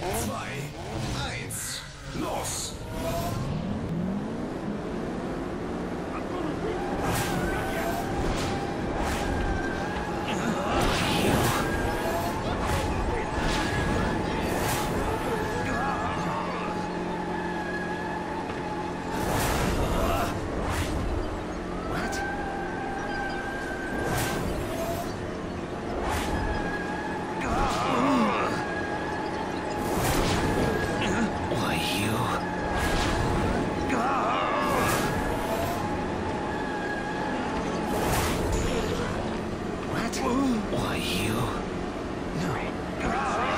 zwei, What? Why you? Yeah,